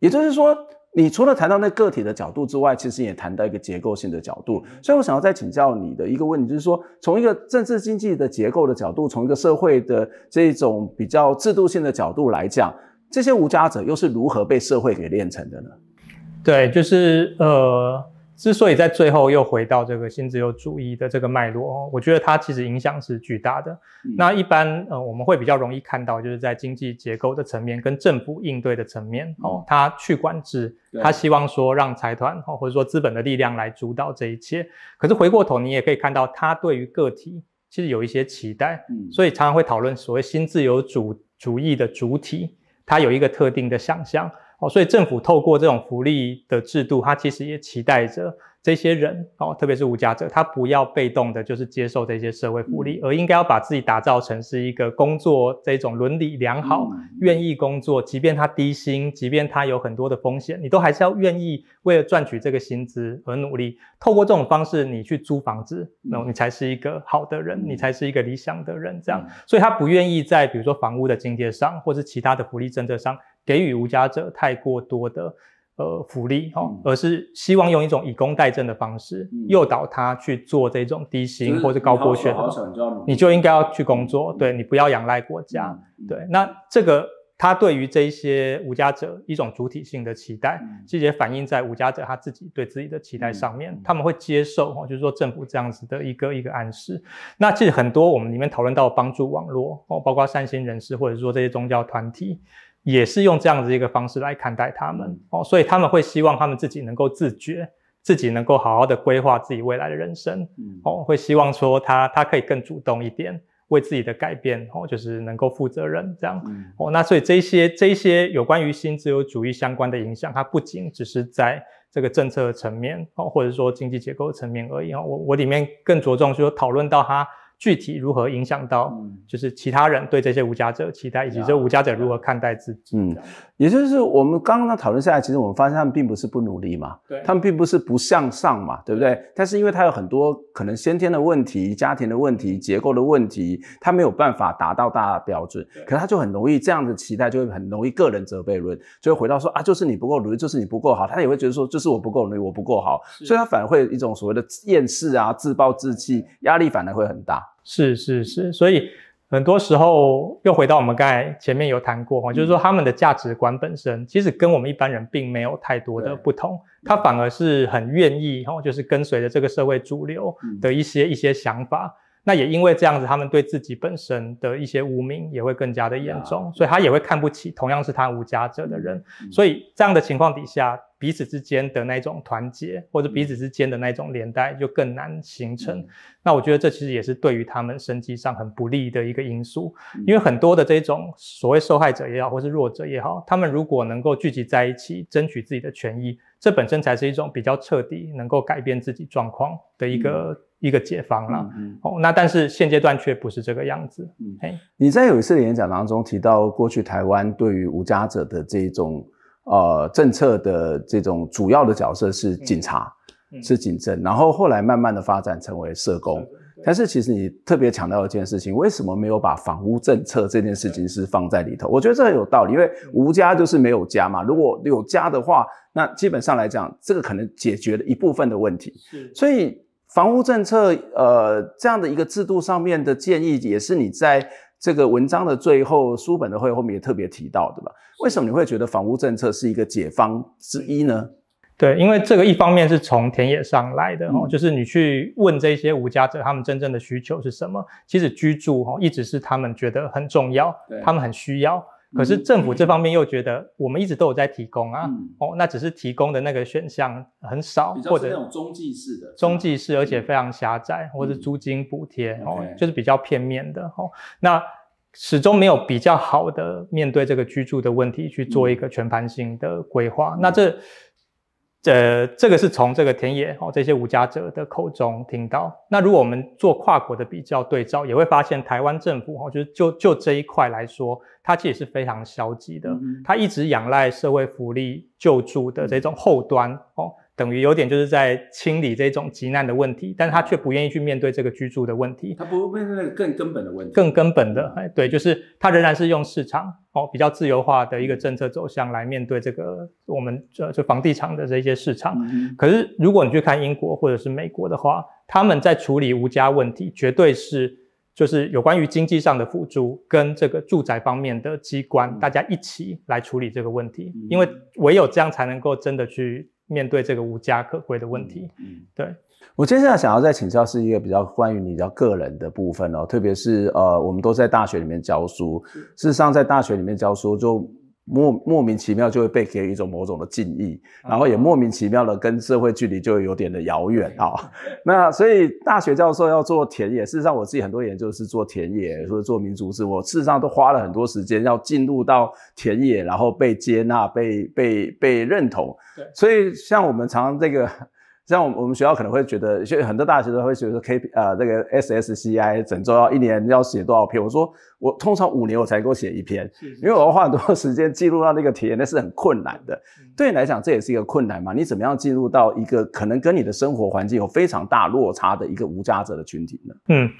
也就是说。你除了谈到那个体的角度之外，其实也谈到一个结构性的角度。所以我想要再请教你的一个问题，就是说，从一个政治经济的结构的角度，从一个社会的这种比较制度性的角度来讲，这些无家者又是如何被社会给练成的呢？对，就是呃。之所以在最后又回到这个新自由主义的这个脉络哦，我觉得它其实影响是巨大的。那一般呃，我们会比较容易看到，就是在经济结构的层面跟政府应对的层面哦，它去管制，它希望说让财团哦或者说资本的力量来主导这一切。可是回过头，你也可以看到，它对于个体其实有一些期待，所以常常会讨论所谓新自由主主义的主体，它有一个特定的想象。哦，所以政府透过这种福利的制度，它其实也期待着这些人哦，特别是无家者，他不要被动的，就是接受这些社会福利，而应该要把自己打造成是一个工作这种伦理良好、愿意工作，即便他低薪，即便他有很多的风险，你都还是要愿意为了赚取这个薪资而努力。透过这种方式，你去租房子，那你才是一个好的人，你才是一个理想的人。这样，所以他不愿意在比如说房屋的津贴上，或是其他的福利政策上。给予无家者太过多的呃福利哈，而是希望用一种以工代赈的方式诱导他去做这种低薪或者高剥削的，你就应该要去工作，对你不要仰赖国家。对，那这个他对于这一些无家者一种主体性的期待，其实也反映在无家者他自己对自己的期待上面，他们会接受哈，就是说政府这样子的一个一个暗示。那其实很多我们里面讨论到帮助网络哦，包括善心人士或者说这些宗教团体。也是用这样子一个方式来看待他们哦，所以他们会希望他们自己能够自觉，自己能够好好的规划自己未来的人生哦，会希望说他他可以更主动一点为自己的改变哦，就是能够负责任这样哦。那所以这些这些有关于新自由主义相关的影响，它不仅只是在这个政策层面哦，或者说经济结构层面而已哦。我我里面更着重说讨论到它。具体如何影响到，就是其他人对这些无家者期待，以及这无家者如何看待自己？嗯，也就是我们刚刚的讨论下来，其实我们发现他们并不是不努力嘛，对，他们并不是不向上嘛，对不对？但是因为他有很多可能先天的问题、家庭的问题、结构的问题，他没有办法达到大家的标准，可他就很容易这样的期待，就会很容易个人责备论，就会回到说啊，就是你不够努力，就是你不够好，他也会觉得说，就是我不够努力，我不够好，所以他反而会一种所谓的厌世啊、自暴自弃，压力反而会很大。是是是，所以很多时候又回到我们刚才前面有谈过哈，就是说他们的价值观本身其实跟我们一般人并没有太多的不同，他反而是很愿意哈，就是跟随着这个社会主流的一些一些想法。那也因为这样子，他们对自己本身的一些污名也会更加的严重，所以他也会看不起同样是他无家者的人。所以这样的情况底下，彼此之间的那种团结，或者彼此之间的那种连带就更难形成。那我觉得这其实也是对于他们生计上很不利的一个因素，因为很多的这种所谓受害者也好，或是弱者也好，他们如果能够聚集在一起，争取自己的权益，这本身才是一种比较彻底能够改变自己状况的一个。一个解放了，哦，那但是现阶段却不是这个样子。嗯，你在有一次的演讲当中提到，过去台湾对于无家者的这种呃政策的这种主要的角色是警察，是警政，然后后来慢慢的发展成为社工。但是其实你特别强调一件事情，为什么没有把房屋政策这件事情是放在里头？我觉得这很有道理，因为无家就是没有家嘛。如果有家的话，那基本上来讲，这个可能解决了一部分的问题。是，所以。房屋政策，呃，这样的一个制度上面的建议，也是你在这个文章的最后、书本的会后面也特别提到的吧？为什么你会觉得房屋政策是一个解方之一呢？对，因为这个一方面是从田野上来的哦，就是你去问这些无家者，他们真正的需求是什么？其实居住哈，一直是他们觉得很重要，他们很需要。可是政府这方面又觉得我们一直都有在提供啊，哦，那只是提供的那个选项很少，或者那种中继式的，中继式而且非常狭窄，或者租金补贴哦，就是比较片面的哦，那始终没有比较好的面对这个居住的问题去做一个全盘性的规划，那这。呃，这个是从这个田野哦这些无家者的口中听到。那如果我们做跨国的比较对照，也会发现台湾政府哦，就是就就这一块来说，它其实是非常消极的。它一直仰赖社会福利救助的这种后端哦。等于有点就是在清理这种急难的问题，但是他却不愿意去面对这个居住的问题。他不面对那个更根本的问题。更根本的，哎，对，就是他仍然是用市场哦，比较自由化的一个政策走向来面对这个我们这这房地产的这些市场。可是如果你去看英国或者是美国的话，他们在处理无家问题，绝对是就是有关于经济上的辅助跟这个住宅方面的机关，大家一起来处理这个问题，因为唯有这样才能够真的去。面对这个无家可归的问题，嗯，对我接下来想要再请教是一个比较关于你比较个人的部分哦，特别是呃，我们都在大学里面教书，事实上在大学里面教书就。莫莫名其妙就会被给予一种某种的敬意，然后也莫名其妙的跟社会距离就有点的遥远啊。那所以大学教授要做田野，事实上我自己很多研究是做田野或者做民族志，我事实上都花了很多时间要进入到田野，然后被接纳、被被被认同。对，所以像我们常常这个。像我我们学校可能会觉得，就很多大学都会觉得 K 呃这个 SSCI 整周要一年要写多少篇？我说我通常五年我才够写一篇，因为我要花很多时间记录到那个体验，那是很困难的。对你来讲，这也是一个困难嘛？你怎么样进入到一个可能跟你的生活环境有非常大落差的一个无家者的群体呢？嗯。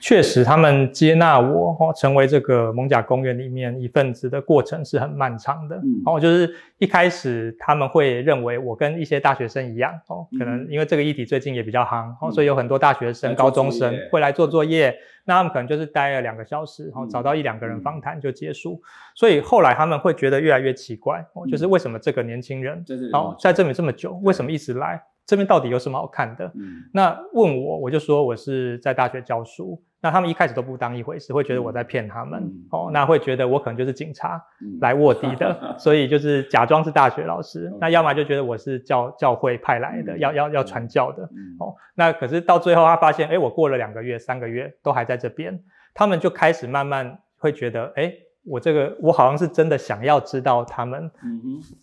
确实，他们接纳我哦，成为这个蒙甲公园里面一份子的过程是很漫长的。哦，就是一开始他们会认为我跟一些大学生一样哦，可能因为这个议题最近也比较夯哦，所以有很多大学生、高中生会来做作业。那他们可能就是待了两个小时，然后找到一两个人访谈就结束。所以后来他们会觉得越来越奇怪哦，就是为什么这个年轻人哦在这里这么久，为什么一直来？这边到底有什么好看的？那问我，我就说我是在大学教书。那他们一开始都不当一回事，会觉得我在骗他们哦。那会觉得我可能就是警察来卧底的，所以就是假装是大学老师。那要么就觉得我是教教会派来的，要要要传教的哦。那可是到最后他发现，哎，我过了两个月、三个月都还在这边，他们就开始慢慢会觉得，哎。我这个，我好像是真的想要知道他们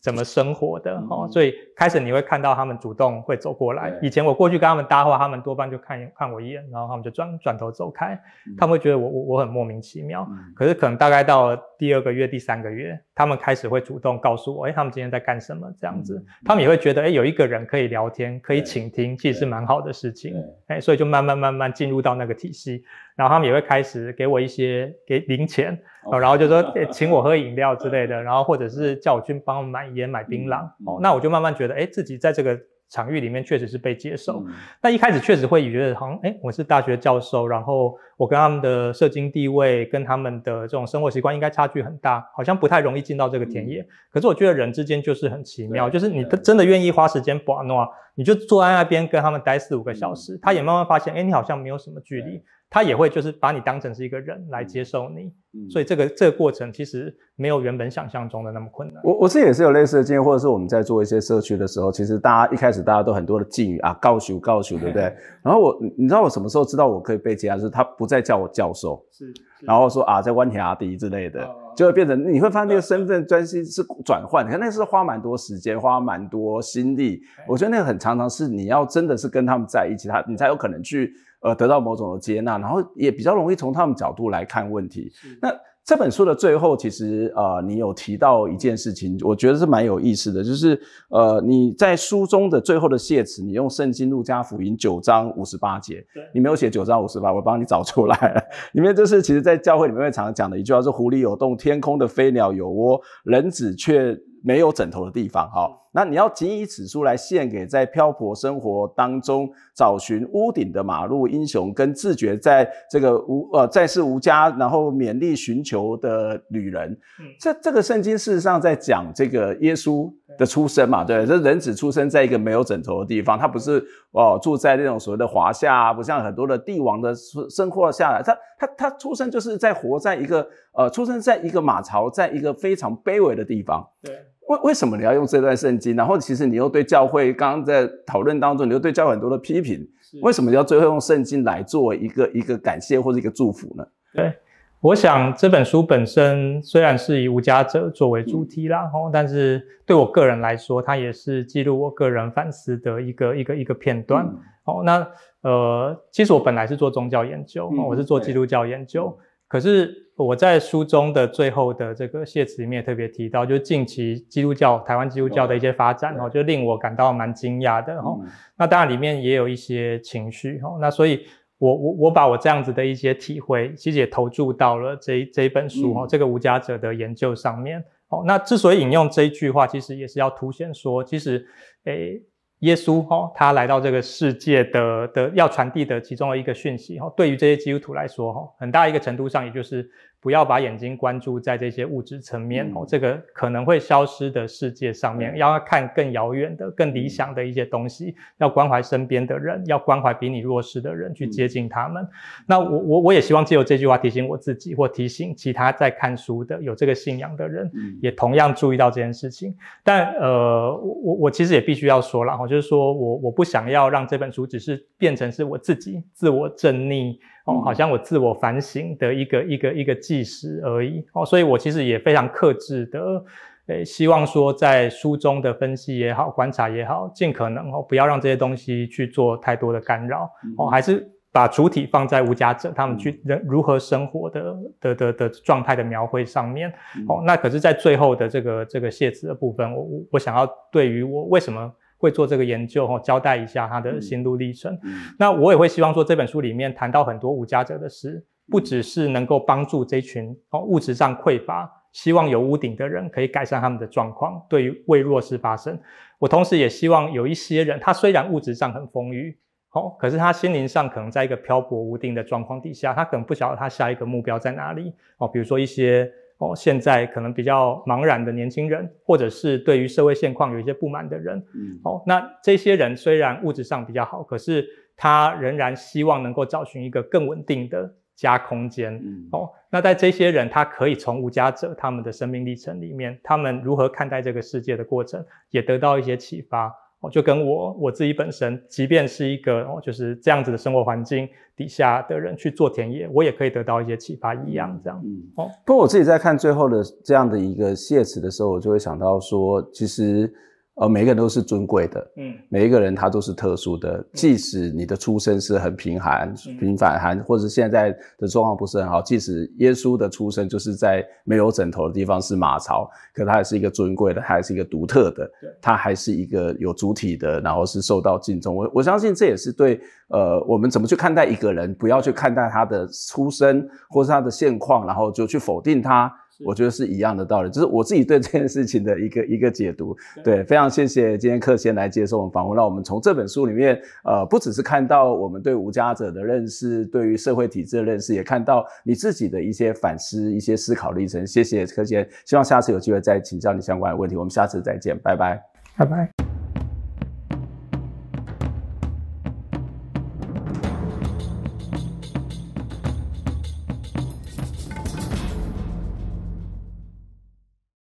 怎么生活的哦，所以开始你会看到他们主动会走过来。以前我过去跟他们搭话，他们多半就看看我一眼，然后他们就转转头走开。他们会觉得我我我很莫名其妙。可是可能大概到了第二个月、第三个月，他们开始会主动告诉我，哎，他们今天在干什么这样子。他们也会觉得，哎，有一个人可以聊天，可以倾听，其实是蛮好的事情。哎，所以就慢慢慢慢进入到那个体系。然后他们也会开始给我一些给零钱，然后就说 请我喝饮料之类的，然后或者是叫我去帮买烟买槟榔，哦，那我就慢慢觉得，哎，自己在这个场域里面确实是被接受。那一开始确实会觉得，好像，哎，我是大学教授，然后我跟他们的社经地位跟他们的这种生活习惯应该差距很大，好像不太容易进到这个田野。可是我觉得人之间就是很奇妙，就是你真的愿意花时间把诺，你就坐在那边跟他们待四五个小时，他也慢慢发现，哎，你好像没有什么距离。他也会就是把你当成是一个人来接受你，所以这个这个过程其实没有原本想象中的那么困难。我我自己也是有类似的经验，或者是我们在做一些社区的时候，其实大家一开始大家都很多的寄语啊，告诉告诉，对不对？然后我你知道我什么时候知道我可以被接纳？就是他不再叫我教授，是，然后说啊在湾田阿迪之类的，就会变成你会发现那个身份专心是转换，可那是花蛮多时间，花蛮多心力。我觉得那个很常常是你要真的是跟他们在一起，他你才有可能去。呃，得到某种的接纳，然后也比较容易从他们角度来看问题。那这本书的最后，其实呃，你有提到一件事情，我觉得是蛮有意思的，就是呃，你在书中的最后的谢词，你用圣经路加福音九章五十八节，你没有写九章五十八，我帮你找出来了。里面就是其实，在教会里面会常常讲的一句话是：狐狸有洞，天空的飞鸟有窝，人子却没有枕头的地方。哈。那你要仅以此书来献给在漂泊生活当中找寻屋顶的马路英雄，跟自觉在这个无呃在世无家，然后勉力寻求的旅人。这这个圣经事实上在讲这个耶稣的出生嘛？对，这人子出生在一个没有枕头的地方，他不是哦住在那种所谓的华夏，不像很多的帝王的生活下来，他他他出生就是在活在一个呃出生在一个马槽，在一个非常卑微的地方。对。为为什么你要用这段圣经？然后其实你又对教会刚刚在讨论当中，你又对教会很多的批评。为什么要最后用圣经来做一个一个感谢或者一个祝福呢？对，我想这本书本身虽然是以无家者作为主题啦，哦，但是对我个人来说，它也是记录我个人反思的一个一个一个片段。哦，那呃，其实我本来是做宗教研究，我是做基督教研究，可是。我在书中的最后的这个谢词里面特别提到，就近期基督教台湾基督教的一些发展哦，就令我感到蛮惊讶的哈。那当然里面也有一些情绪哈。那所以，我我我把我这样子的一些体会，其实也投注到了这这一本书哈，这个无家者的研究上面。哦，那之所以引用这一句话，其实也是要凸显说，其实诶。耶稣哈，他来到这个世界的的要传递的其中的一个讯息哈，对于这些基督徒来说哈，很大一个程度上，也就是不要把眼睛关注在这些物质层面哦，这个可能会消失的世界上面，要看更遥远的、更理想的一些东西，要关怀身边的人，要关怀比你弱势的人，去接近他们。那我我我也希望借由这句话提醒我自己，或提醒其他在看书的有这个信仰的人，也同样注意到这件事情。但呃，我我我其实也必须要说了哈。就是说我我不想要让这本书只是变成是我自己自我正逆哦，好像我自我反省的一个一个一个计时而已。哦，所以我其实也非常克制的，诶，希望说在书中的分析也好，观察也好，尽可能哦不要让这些东西去做太多的干扰。哦，还是把主体放在无家者他们去人如何生活的的的的状态的描绘上面。哦，那可是，在最后的这个这个谢词的部分，我我我想要对于我为什么。会做这个研究哈，交代一下他的心路历程。那我也会希望说，这本书里面谈到很多无家者的事，不只是能够帮助这群哦物质上匮乏、希望有屋顶的人可以改善他们的状况，对于为弱势发声。我同时也希望有一些人，他虽然物质上很丰裕，哦，可是他心灵上可能在一个漂泊无定的状况底下，他可能不晓得他下一个目标在哪里哦。比如说一些。哦，现在可能比较茫然的年轻人，或者是对于社会现况有一些不满的人，嗯，哦，那这些人虽然物质上比较好，可是他仍然希望能够找寻一个更稳定的家空间，嗯，哦，那在这些人，他可以从无家者他们的生命历程里面，他们如何看待这个世界的过程，也得到一些启发。哦，就跟我我自己本身，即便是一个哦，就是这样子的生活环境底下的人去做田野，我也可以得到一些启发一样，这样。嗯，哦，不过我自己在看最后的这样的一个谢词的时候，我就会想到说，其实。呃，每一个人都是尊贵的，嗯，每一个人他都是特殊的，即使你的出身是很贫寒、平凡，寒，或者现在的状况不是很好，即使耶稣的出生就是在没有枕头的地方是马槽，可他还是一个尊贵的，他还是一个独特的，他还是一个有主体的，然后是受到敬重。我我相信这也是对，呃，我们怎么去看待一个人，不要去看待他的出身或是他的现况，然后就去否定他。我觉得是一样的道理，就是我自己对这件事情的一个一个解读。对，非常谢谢今天客先来接受我们访问，让我们从这本书里面，呃，不只是看到我们对无家者的认识，对于社会体制的认识，也看到你自己的一些反思、一些思考历程。谢谢柯先，希望下次有机会再请教你相关的问题。我们下次再见，拜拜，拜拜。